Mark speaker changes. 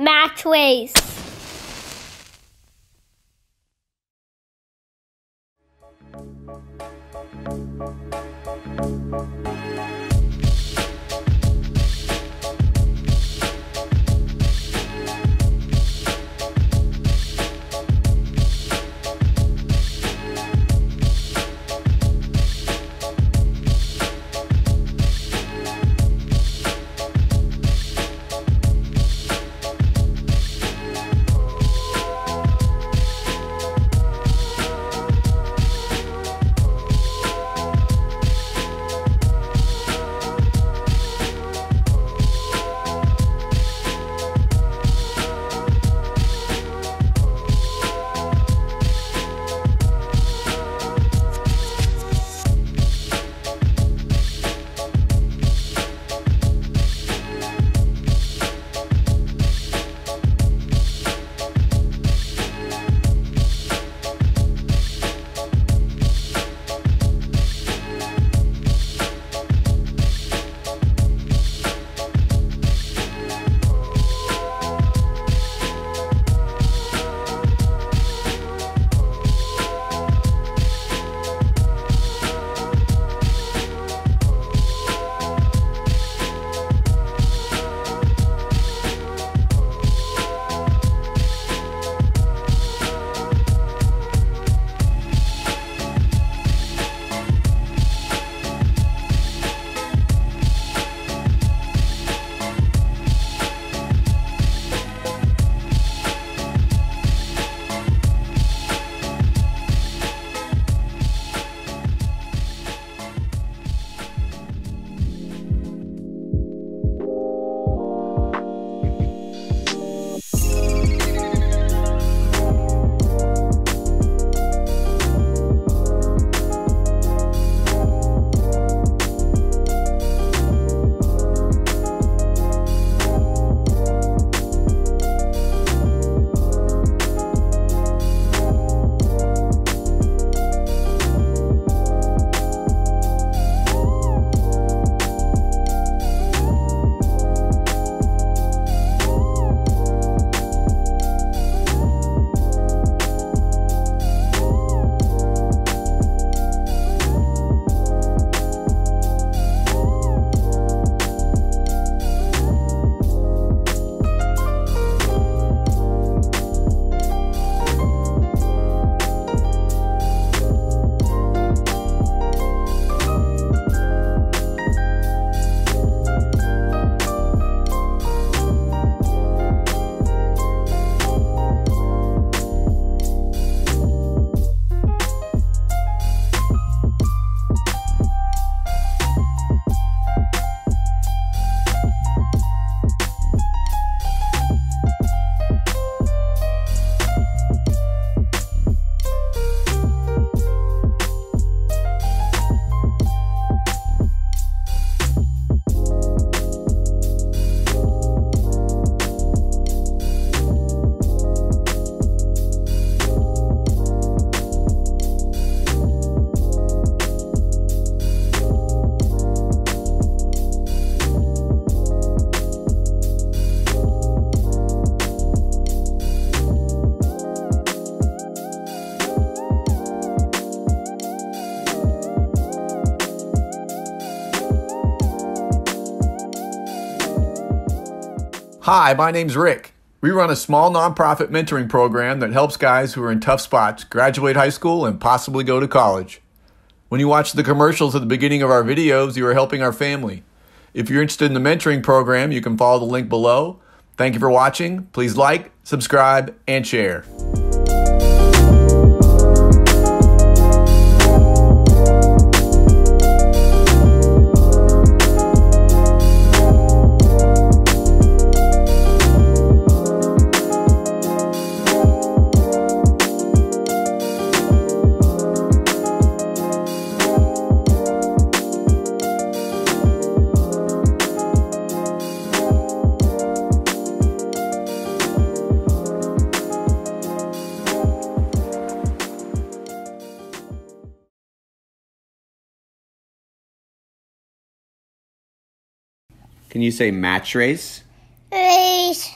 Speaker 1: Match Race.
Speaker 2: Hi, my name's Rick. We run a small nonprofit mentoring program that helps guys who are in tough spots graduate high school and possibly go to college. When you watch the commercials at the beginning of our videos, you are helping our family. If you're interested in the mentoring program, you can follow the link below. Thank you for watching. Please like, subscribe, and share.
Speaker 1: Can you say match race?
Speaker 3: Race.